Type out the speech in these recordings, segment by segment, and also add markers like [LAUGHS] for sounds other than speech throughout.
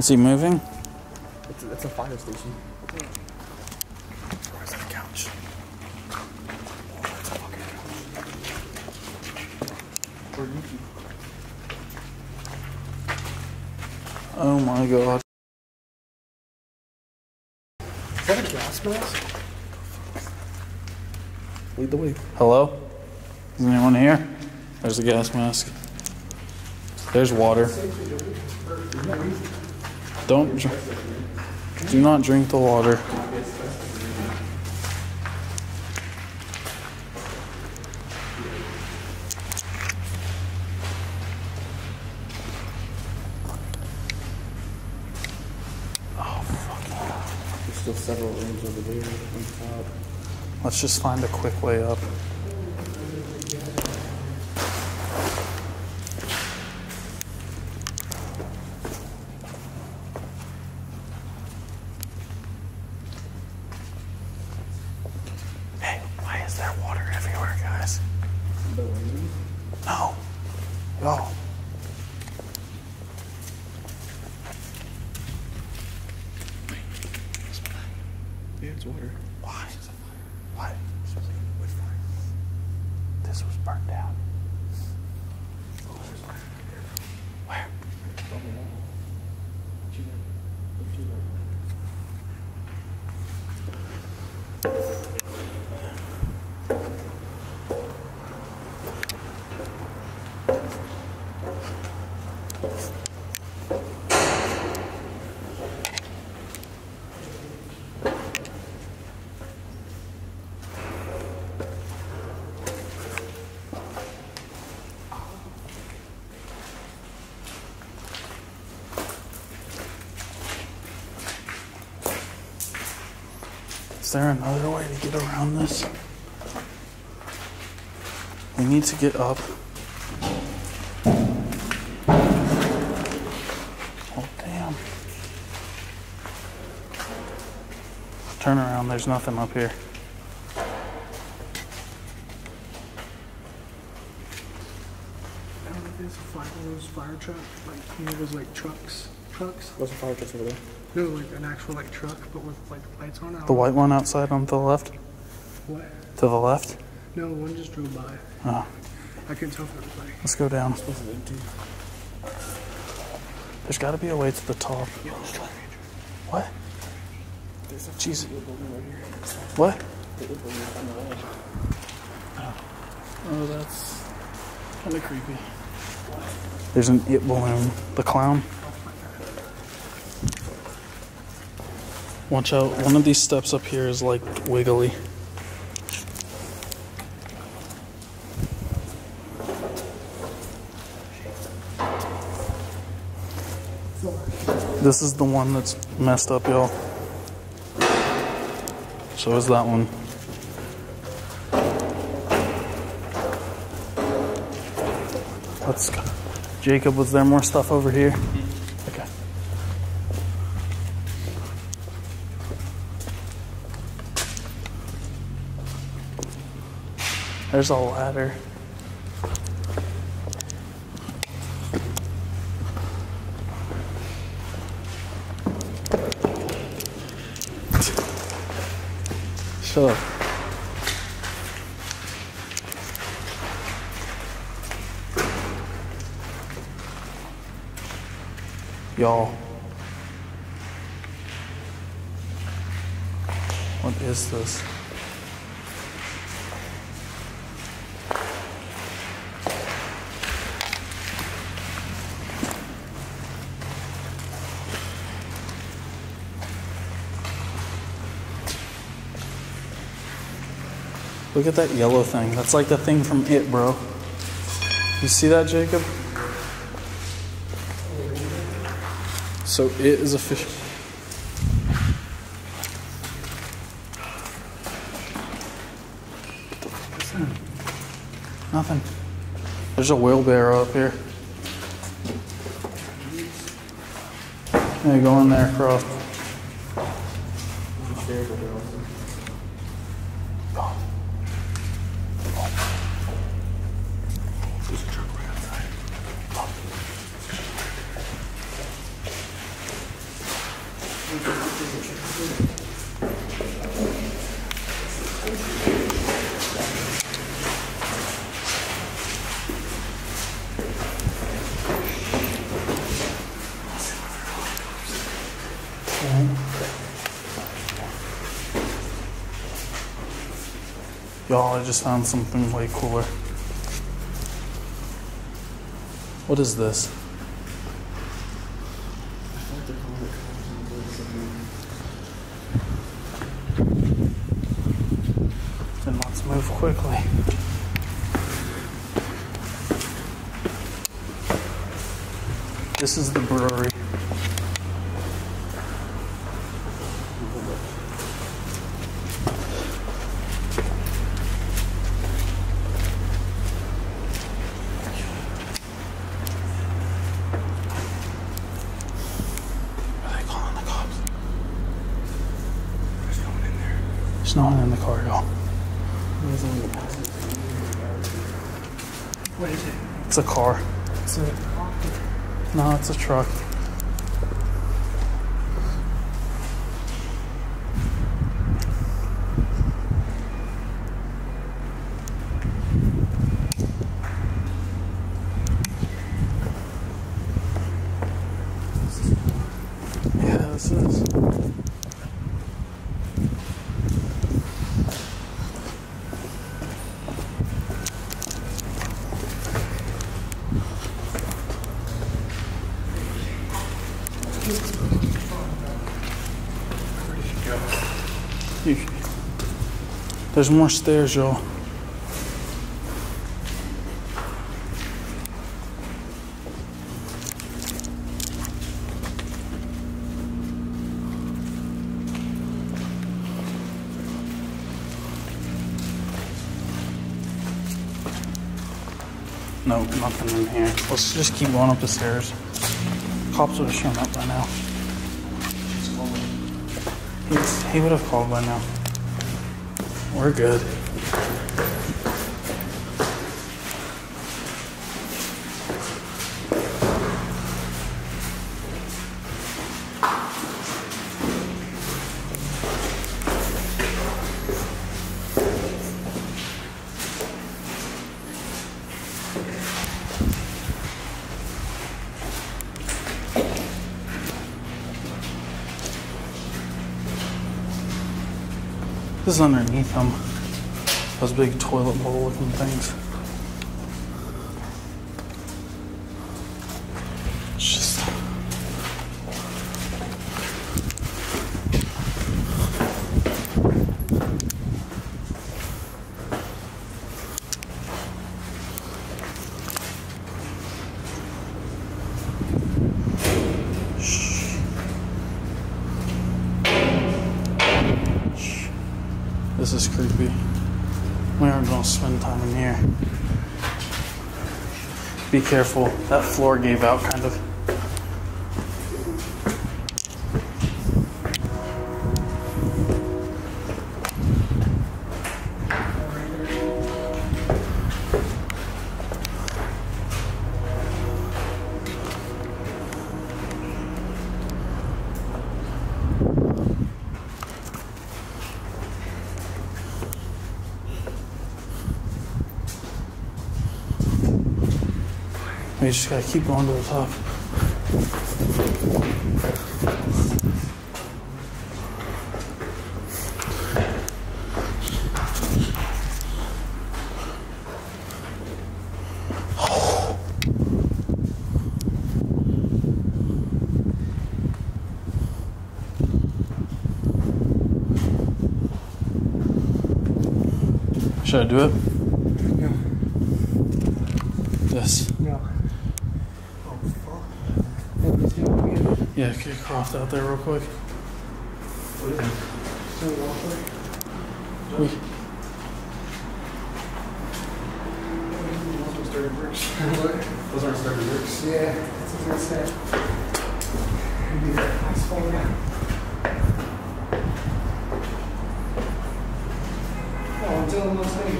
Is he moving? It's a, it's a fire station. Where's that couch? Oh my god. Is that a gas mask? Lead the way. Hello? Is anyone here? There's a gas mask. There's water. Don't. Do not drink the water. There's still several rooms over there on top. Let's just find a quick way up. Hey, why is there water everywhere, guys? No. Yo. Yeah, it's water. Why? Why? This was burnt down. Where? Is there another way to get around this? We need to get up. Oh, damn. Turn around, there's nothing up here. There's a fire, those fire truck, like, you know, those like trucks, trucks? There's a fire truck over there. No, like an actual like truck, but with like lights on it. The white one outside on the left? What? To the left? No, one just drove by. Oh, I couldn't tell if it was like. let's go down. This is empty. There's got to be a way to the top. Yeah. What? There's a Jeez. little building right here. What? The little building on the wall. Oh, that's kind of creepy. There's an it balloon. The clown. Watch out. One of these steps up here is like wiggly. This is the one that's messed up, y'all. So is that one. Let's go. Jacob, was there more stuff over here? There's a ladder. Shut up. Y'all. What is this? Look at that yellow thing. That's like the thing from it, bro. You see that, Jacob? So it is a fish. Nothing. There's a wheelbarrow up here. Yeah, go in there, Croft. Y'all, I just found something way cooler. What is this? Then let's move quickly. This is the brewery. Are they calling the cops? There's no one in there. There's no one in the car, y'all. There's only a passenger. What is it? It's a car. It's a No, it's a truck. There's more stairs, y'all. No, nothing in here. Let's just keep going up the stairs. Cops would have shown up by now. He would have called by now. We're good. This is underneath them. Those big toilet bowl looking things. It's just. Shh. Shh. This is creepy. We aren't gonna spend time in here. Be careful. That floor gave out kind of. We just gotta keep going to the top. Should I do it? No. Yes. No. Oh, fuck. Yeah, let's do it again. Yeah, kick Croft out there real quick. We, Those bricks. Those aren't bricks. Yeah, that's what I said. Maybe that asphalt now. Oh, until the most thing.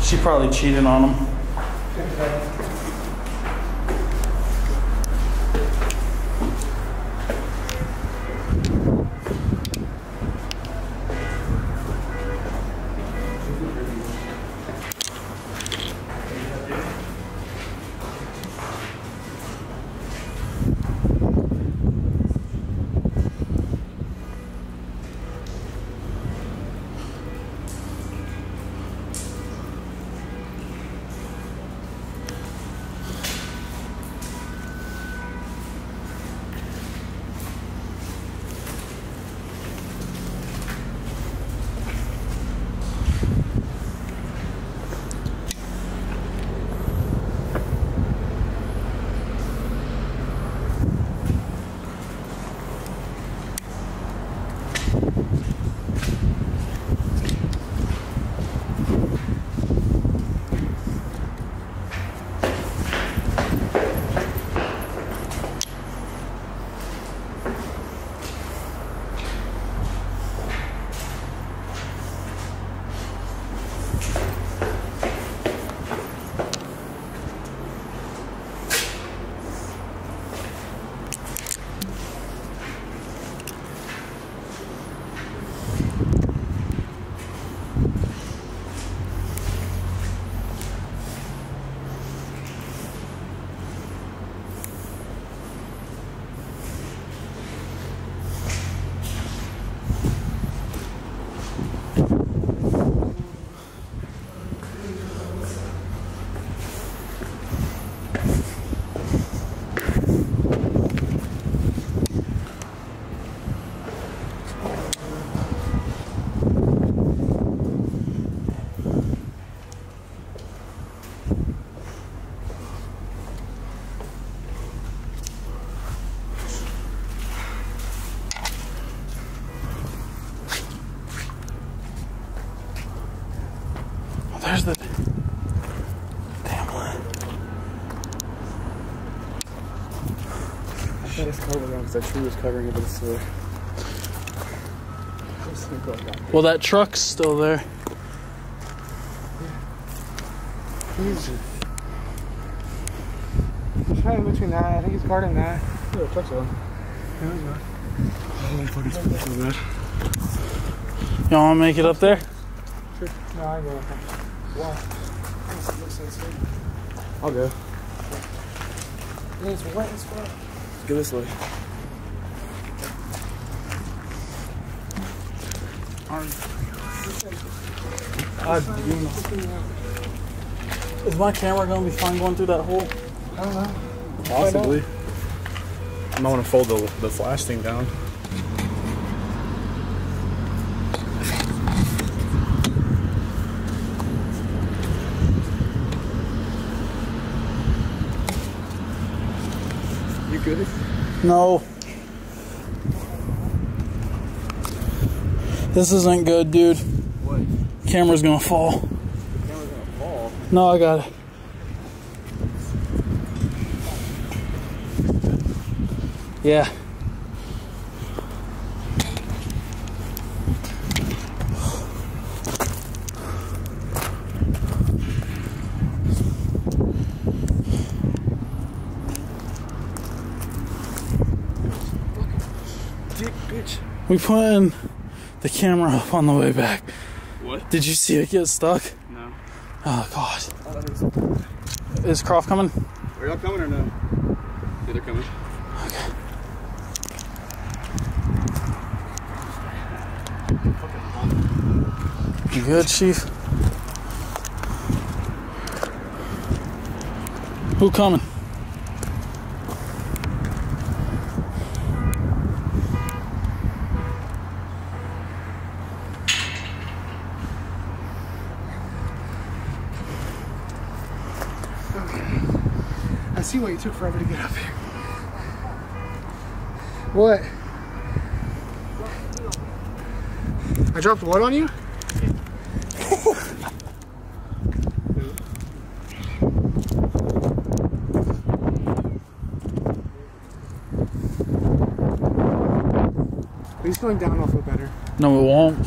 she probably cheated on him. there's the damn. I thought his car was because that tree was covering it, but it's still Well, that truck's still there. Jesus. He's probably between that. I think he's guarding that. Yeah, the truck's on. Yeah, Y'all want to make it up there? Sure. No, I go up there. Wow. I'll go. It's wet as fuck. Let's go this way. God Is my camera gonna be fine going through that hole? I don't know. Possibly. I might want to fold the, the flash thing down. Good? No. This isn't good, dude. What? Camera's gonna fall. Camera's gonna fall. No, I got it. Yeah. We put in the camera up on the way back. What? Did you see it get stuck? No. Oh god. Oh, is- Is Croft coming? Are y'all coming or no? Yeah, they're coming. You good, Chief? Who coming? I see why you took forever to get up here. What? I dropped what on you? [LAUGHS] He's going down, I'll feel better. No, it won't.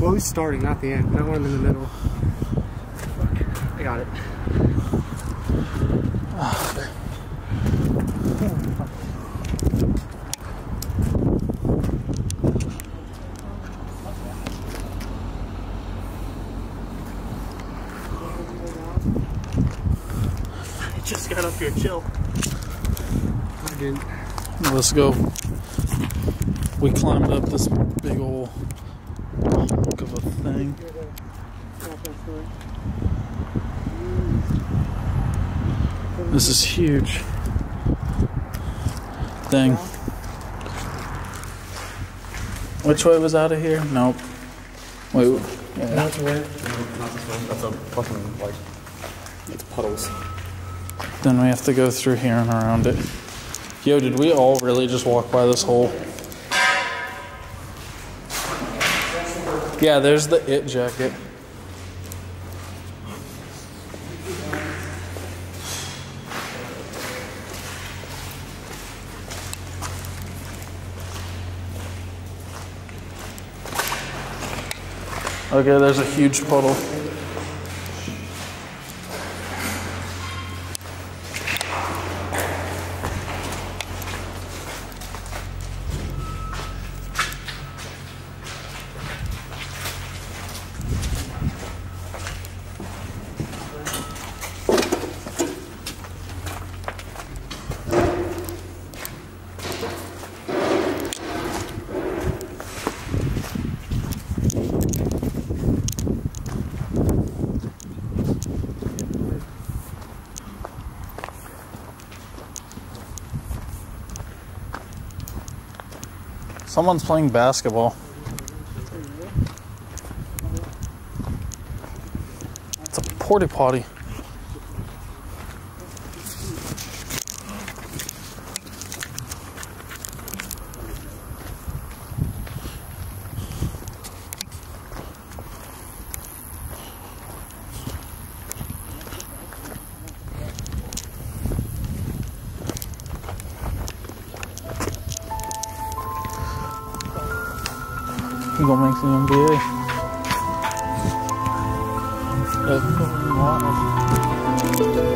Well, he's starting, not the end. Not one in the middle. Fuck. I got it. Up here, chill. I didn't. Let's go. We climbed up this big old hunk of a thing. This is huge thing. Which way was out of here? Nope. Wait. Yeah. Not this one. That's a fucking, like, it's puddles. Then we have to go through here and around it. Yo, did we all really just walk by this hole? Yeah, there's the it jacket. Okay, there's a huge puddle. Someone's playing basketball. It's a porta potty. He gonna make the NBA. That's fucking wild.